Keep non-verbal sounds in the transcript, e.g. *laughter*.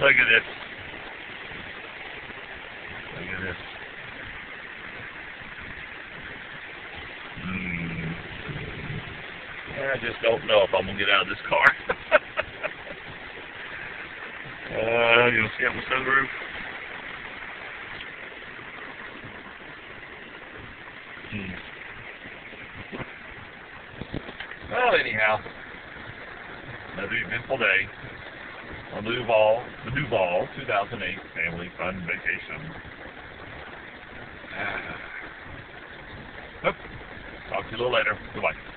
Look at this. Look at this. Mm. I just don't know if I'm gonna get out of this car. *laughs* uh, you see out my sunroof? Hmm. Well, anyhow, another eventful day on the Duvall, the Duvall 2008 Family Fun Vacation. Ah. Talk to you a little later. Goodbye.